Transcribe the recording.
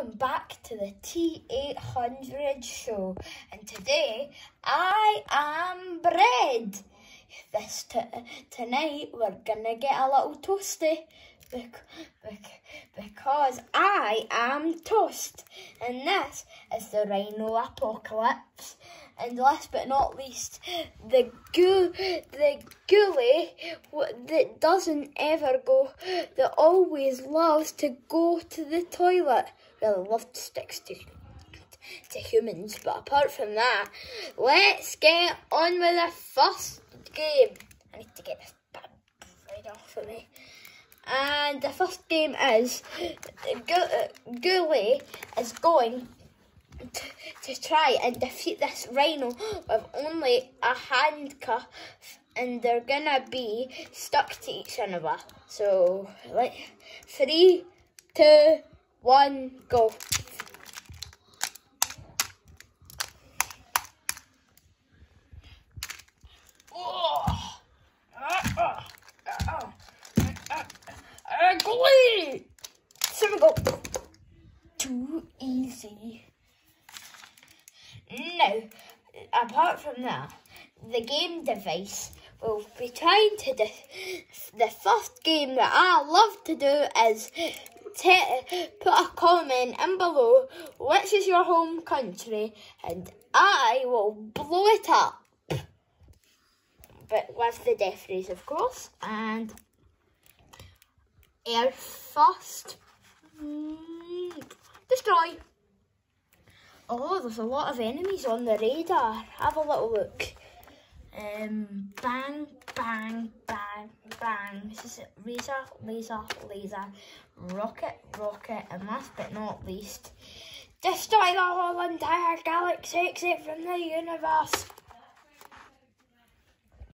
welcome back to the T800 show. And today I am Bread. This tonight we're gonna get a little toasty because I am toast. And this is the Rhino Apocalypse. And last but not least, the goo, the ghoulie that doesn't ever go, that always loves to go to the toilet. Well, love sticks to to humans, but apart from that, let's get on with the first game. I need to get this bad right off of me. And the first game is Ghoulie is going to try and defeat this rhino with only a handcuff and they're gonna be stuck to each other. So, like, three, two, one, go. Too easy. Now, apart from that, the game device will be trying to do. The first game that I love to do is put a comment in below which is your home country and I will blow it up. But with the death race, of course. And air first. Destroy. Oh, there's a lot of enemies on the radar. Have a little look. Um, bang, bang, bang, bang. This is it. Laser, laser, laser. Rocket, rocket. And last but not least, destroy the whole entire galaxy except from the universe.